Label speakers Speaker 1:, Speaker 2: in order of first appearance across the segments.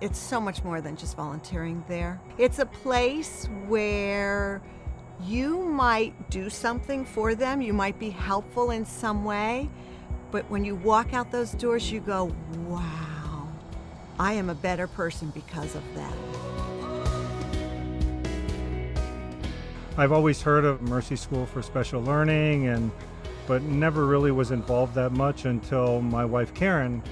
Speaker 1: It's so much more than just volunteering there. It's a place where you might do something for them, you might be helpful in some way, but when you walk out those doors, you go, wow, I am a better person because of that.
Speaker 2: I've always heard of Mercy School for Special Learning and but never really was involved that much until my wife Karen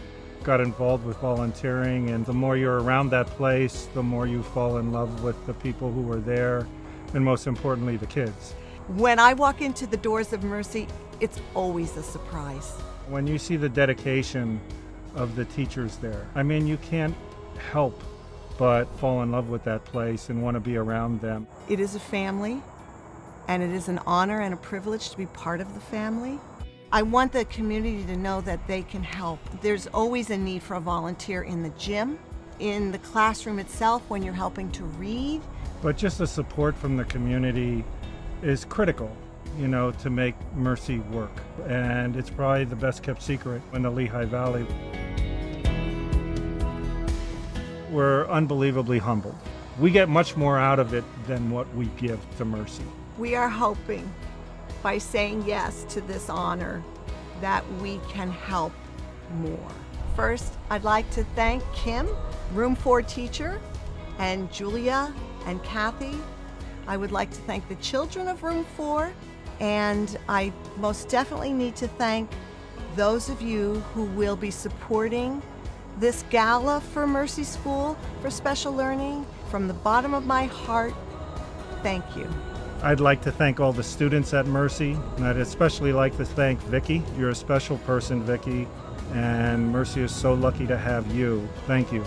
Speaker 2: got involved with volunteering and the more you're around that place, the more you fall in love with the people who are there and most importantly the kids.
Speaker 1: When I walk into the doors of Mercy, it's always a surprise.
Speaker 2: When you see the dedication of the teachers there, I mean you can't help but fall in love with that place and want to be around them.
Speaker 1: It is a family and it is an honor and a privilege to be part of the family. I want the community to know that they can help. There's always a need for a volunteer in the gym, in the classroom itself when you're helping to read.
Speaker 2: But just the support from the community is critical, you know, to make Mercy work. And it's probably the best kept secret in the Lehigh Valley. We're unbelievably humbled. We get much more out of it than what we give to Mercy.
Speaker 1: We are hoping by saying yes to this honor that we can help more. First, I'd like to thank Kim, Room 4 teacher, and Julia and Kathy. I would like to thank the children of Room 4, and I most definitely need to thank those of you who will be supporting this gala for Mercy School for Special Learning. From the bottom of my heart, thank you.
Speaker 2: I'd like to thank all the students at Mercy, and I'd especially like to thank Vicki. You're a special person, Vicki, and Mercy is so lucky to have you. Thank you.